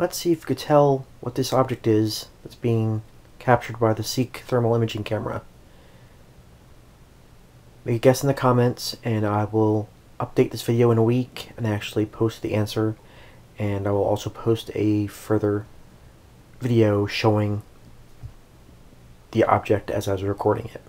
Let's see if you could tell what this object is that's being captured by the Seek thermal imaging camera. Make a guess in the comments and I will update this video in a week and actually post the answer and I will also post a further video showing the object as I was recording it.